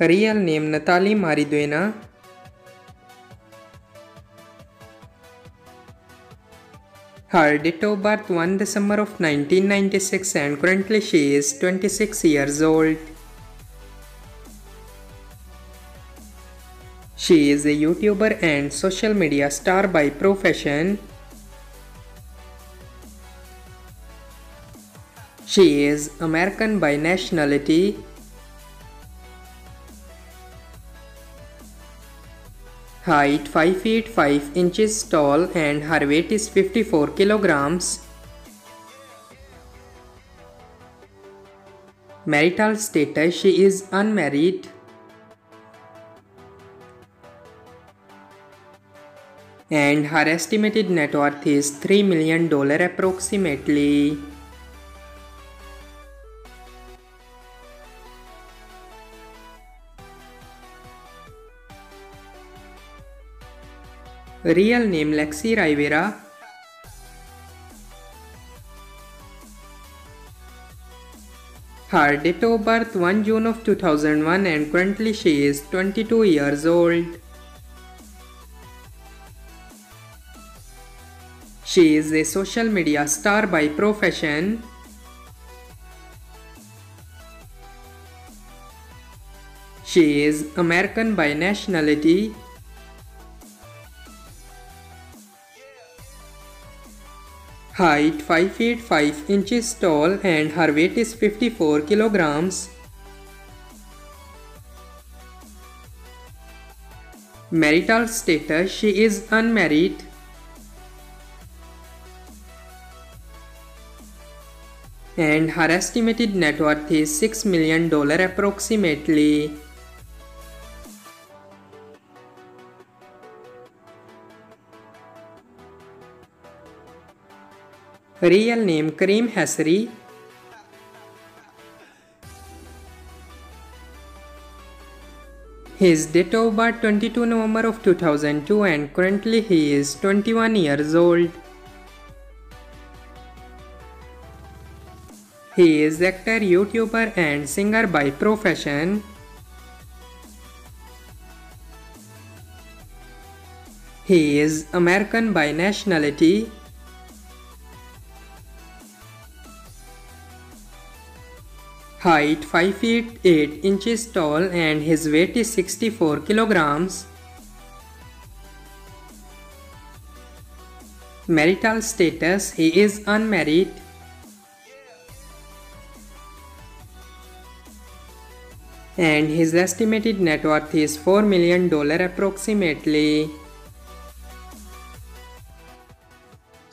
Real name Natalie Mariduena. Her date of birth 1 December of 1996 and currently she is 26 years old. She is a YouTuber and social media star by profession. She is American by nationality. Height 5 feet 5 inches tall and her weight is 54 kilograms. Marital status she is unmarried. And her estimated net worth is $3 million approximately. Real name Lexi Rivera. Her date of birth 1 June of 2001 and currently she is 22 years old. She is a social media star by profession. She is American by nationality. Height 5 feet 5 inches tall and her weight is 54 kilograms. Marital status she is unmarried. And her estimated net worth is $6 million approximately. Real name Kareem Hasri. His date of birth 22 November of 2002 and currently he is 21 years old. He is actor, YouTuber and singer by profession. He is American by nationality. Height 5 feet 8 inches tall and his weight is 64 kilograms. Marital status he is unmarried. And his estimated net worth is $4 million approximately.